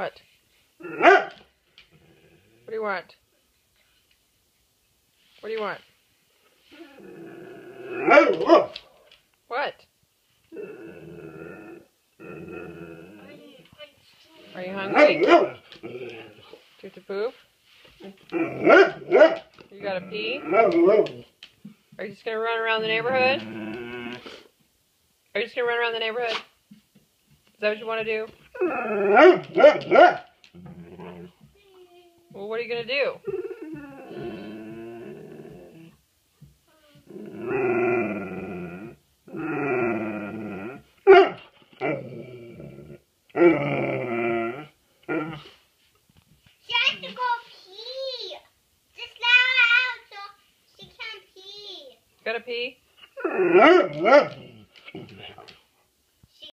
What? What do you want? What do you want? What? Are you hungry? Do you have to poop? You gotta pee? Are you just gonna run around the neighborhood? Are you just gonna run around the neighborhood? Is that what you want to do? Well, what are you do? Has to go pee. Just let her out so she can pee. Gotta pee?